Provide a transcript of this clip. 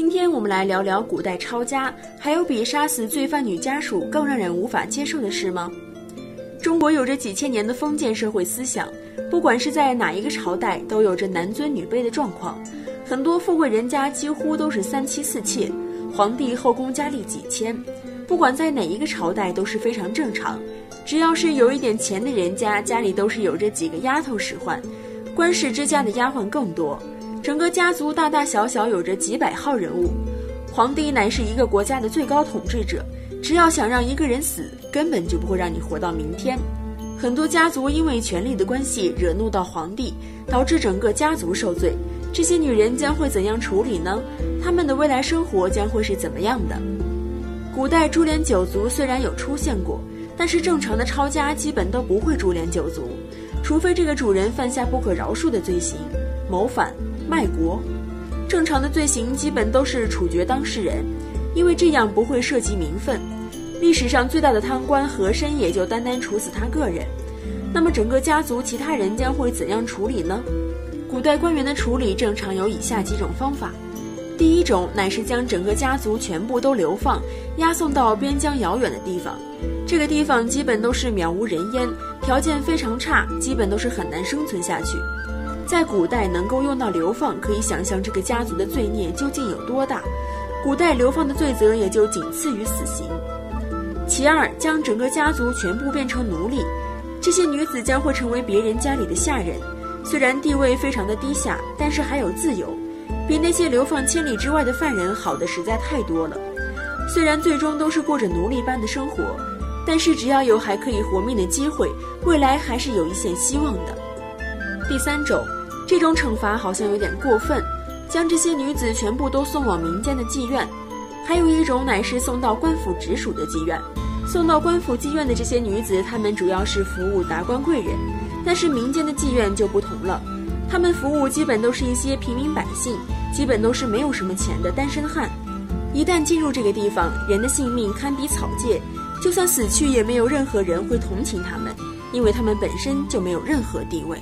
今天我们来聊聊古代抄家，还有比杀死罪犯女家属更让人无法接受的事吗？中国有着几千年的封建社会思想，不管是在哪一个朝代，都有着男尊女卑的状况。很多富贵人家几乎都是三妻四妾，皇帝后宫佳丽几千，不管在哪一个朝代都是非常正常。只要是有一点钱的人家，家里都是有着几个丫头使唤，官氏之家的丫鬟更多。整个家族大大小小有着几百号人物，皇帝乃是一个国家的最高统治者，只要想让一个人死，根本就不会让你活到明天。很多家族因为权力的关系惹怒到皇帝，导致整个家族受罪。这些女人将会怎样处理呢？她们的未来生活将会是怎么样的？古代株连九族虽然有出现过，但是正常的抄家基本都不会株连九族，除非这个主人犯下不可饶恕的罪行，谋反。卖国，正常的罪行基本都是处决当事人，因为这样不会涉及名分。历史上最大的贪官和珅也就单单处死他个人，那么整个家族其他人将会怎样处理呢？古代官员的处理正常有以下几种方法：第一种乃是将整个家族全部都流放，押送到边疆遥远的地方，这个地方基本都是渺无人烟，条件非常差，基本都是很难生存下去。在古代能够用到流放，可以想象这个家族的罪孽究竟有多大。古代流放的罪责也就仅次于死刑。其二，将整个家族全部变成奴隶，这些女子将会成为别人家里的下人，虽然地位非常的低下，但是还有自由，比那些流放千里之外的犯人好的实在太多了。虽然最终都是过着奴隶般的生活，但是只要有还可以活命的机会，未来还是有一线希望的。第三种。这种惩罚好像有点过分，将这些女子全部都送往民间的妓院。还有一种乃是送到官府直属的妓院。送到官府妓院的这些女子，她们主要是服务达官贵人，但是民间的妓院就不同了，她们服务基本都是一些平民百姓，基本都是没有什么钱的单身汉。一旦进入这个地方，人的性命堪比草芥，就算死去也没有任何人会同情他们，因为他们本身就没有任何地位。